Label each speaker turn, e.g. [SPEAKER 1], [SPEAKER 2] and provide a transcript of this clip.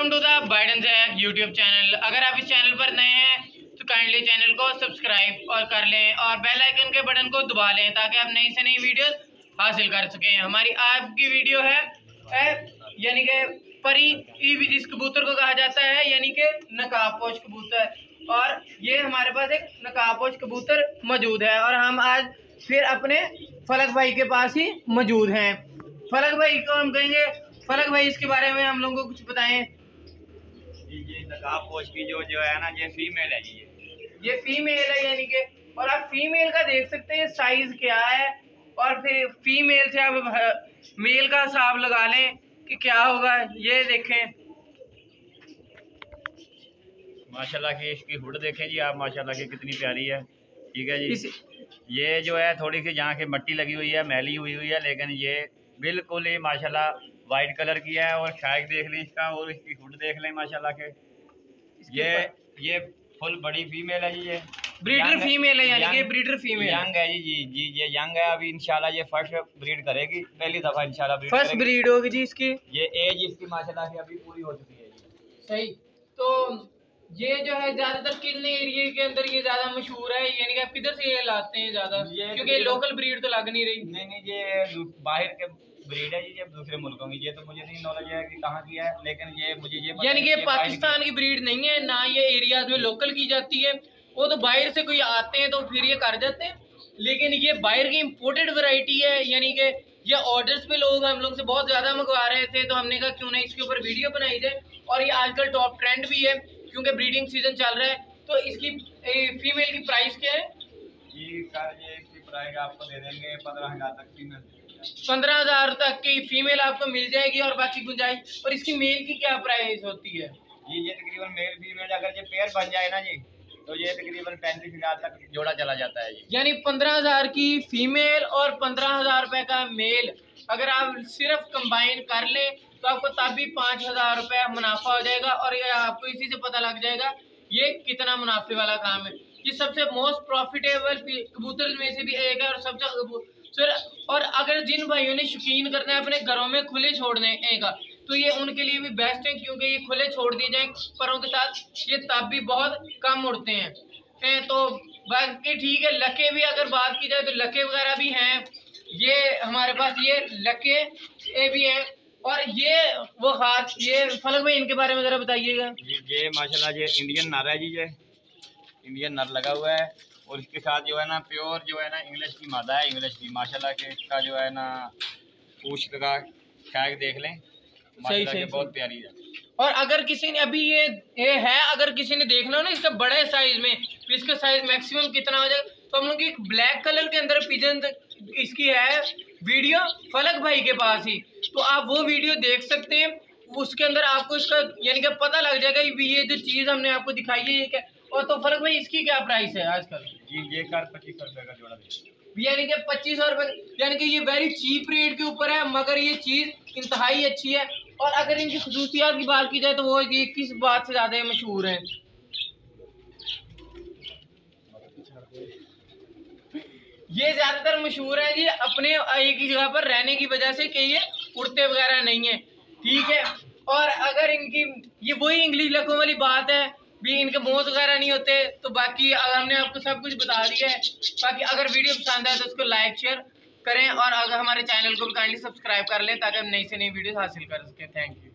[SPEAKER 1] Welcome to the Biden Jack YouTube channel अगर आप इस चैनल पर नए हैं तो काइंडली चैनल को सब्सक्राइब और कर लें और बेल आइकन के बटन को दबा लें ताकि आप नई से नई वीडियो हासिल कर सकें। हमारी आज की वीडियो है, यानी कि परी ईवी जिस कबूतर को कहा जाता है यानी कि नकाबपोश कबूतर। और ये हमारे पास एक नकाबपोश कबूतर मौजूद है और हम आज फिर अपने फलक भाई के पास ही मौजूद हैं। फलक भाई को हम कहेंगे फलक भाई इसके बारे में हम लोगों को कुछ बताएँ।
[SPEAKER 2] जी ये नकाब पोश की जो जो है ना ये फीमेल है जी।
[SPEAKER 1] ये फीमेल है यानी कि और आप फीमेल का देख सकते हैं साइज़ क्या है और फिर फीमेल से आप मेल का हिसाब लगा लें कि क्या होगा ये देखें।
[SPEAKER 2] माशाल्लाह की इसकी हुड देखें जी आप माशाल्लाह की कितनी प्यारी है। ठीक है जी। ये जो है थोड़ी सी जहाँ की मट्टी लगी हुई है मैली हुई हुई है लेकिन ये बिल्कुल ही माशाल्लाह वाइट कलर की है और शायद देख लें इसका और इसकी हुड देख लें माशाल्लाह के। ये ये फुल बड़ी फीमेल है जी ये।
[SPEAKER 1] ब्रीडर फीमेल है यानी कि ब्रीडर फीमेल
[SPEAKER 2] यंग है जी जी जी ये यंग है। अभी इंशाल्लाह ये फ़र्स्ट ब्रीड करेगी पहली दफ़ा इंशाल्लाह ब्रीड
[SPEAKER 1] फ़र्स्ट ब्रीड होगी जी इसकी।
[SPEAKER 2] ये एज इसकी माशाल्लाह की अभी पूरी हो चुकी है जी।
[SPEAKER 1] सही। तो ये जो है ज़्यादातर किन एरिया के अंदर ये ज़्यादा मशहूर है यानी कि आप किधर से ये लाते हैं ज़्यादा? क्योंकि लोकल ब्रीड तो लग नहीं रही।
[SPEAKER 2] नहीं नहीं ये बाहर के ब्रीड है ये दूसरे मुल्कों की। ये तो मुझे नहीं नॉलेज है कि कहाँ की है लेकिन ये मुझे ये
[SPEAKER 1] यानी कि पाकिस्तान की ब्रीड नहीं है ना ये एरियाज़ में लोकल की जाती है वो तो बाहर से कोई आते हैं तो फिर ये कर जाते हैं। लेकिन ये बाहर की इम्पोर्टेड वैरायटी है यानी कि ये ऑर्डर्स पे लोग हम लोग से बहुत ज़्यादा मंगवा रहे थे तो हमने कहा क्यों ना इसके ऊपर वीडियो बनाई जाए। और ये आजकल टॉप ट्रेंड भी है क्योंकि ब्रीडिंग सीज़न चल रहा है तो इसकी फीमेल की प्राइस क्या है?
[SPEAKER 2] जी सर ये इसकी प्राइस आपको दे देंगे पंद्रह हज़ार तक फीमेल
[SPEAKER 1] पंद्रह हज़ार तक की फीमेल आपको मिल जाएगी और बाकी गुंजाइश। और इसकी मेल की क्या प्राइस होती है?
[SPEAKER 2] ये ये तकरीबन मेल फीमेल अगर ये पेयर बन जाए ना जी तो ये तकरीबन पैंतीस हज़ार तक जोड़ा चला जाता है जी।
[SPEAKER 1] यानी पंद्रह हज़ार की फीमेल और पंद्रह हज़ार रुपए का मेल अगर आप सिर्फ़ कंबाइन कर ले तो आपको तब भी पाँच हज़ार रुपये मुनाफा हो जाएगा और ये आपको इसी से पता लग जाएगा ये कितना मुनाफे वाला काम है। ये सबसे मोस्ट प्रॉफिटेबल कबूतर में से भी एक है और सबसे सर, और अगर जिन भाइयों ने शौकीन करना है अपने घरों में खुले छोड़ने का तो ये उनके लिए भी बेस्ट है, क्योंकि ये खुले छोड़ दिए जाए, परों के साथ ये तब भी बहुत कम उड़ते हैं। तो बाकी ठीक है, लके भी अगर बात की जाए तो लके वगैरह भी हैं। ये हमारे पास ये लके, ये भी हैं, और ये वो खास, ये फलक भाई इनके बारे में ज़रा बताइएगा।
[SPEAKER 2] ये माशाल्लाह ये इंडियन नर है जी, ये इंडियन नर लगा हुआ है। और इसके साथ जो है ना प्योर जो है ना इंग्लिश की मादा है इंग्लिश की माशाल्लाह के इसका जो है ना पूछ का शायद देख लें। सही सही बहुत प्यारी है।
[SPEAKER 1] और अगर किसी ने अभी ये ये है अगर किसी ने देखना हो ना इसका बड़े साइज़ में तो इसका साइज़ मैक्सिमम कितना हो जाए? तो हम लोग एक ब्लैक कलर के अंदर पिजन इसकी है वीडियो फलक भाई के पास ही। तो आप वो वीडियो देख सकते हैं। उसके अंदर आपको इसका यानी कि पता लग जाएगा ये जो चीज़ हमने आपको दिखाई है ये क्या? और तो फ़र्क भाई इसकी क्या प्राइस है आजकल?
[SPEAKER 2] ये कार पच्चीस सौ रुपए का जोड़ा
[SPEAKER 1] यानी कि पच्चीस सौ यानी कि ये वेरी चीप रेट के ऊपर है, मगर ये चीज़ इंतहाई अच्छी है। और अगर इनकी खसूसियात की बात की जाए तो वो ये किस बात से ज़्यादा मशहूर है? ये ज़्यादातर मशहूर है जी, अपने एक ही जगह पर रहने की वजह से कि ये उड़ते वगैरह नहीं है, ठीक है? और अगर इनकी, ये वही इंग्लिश लखों वाली बात है भी इनके मोज वगैरह नहीं होते तो बाकी अगर हमने आपको सब कुछ बता दिया है, बाकी अगर वीडियो पसंद आए तो उसको लाइक शेयर करें और अगर हमारे चैनल को भी काइंडली सब्सक्राइब कर लें ताकि हम नई से नई वीडियोस हासिल कर सकें। Thank you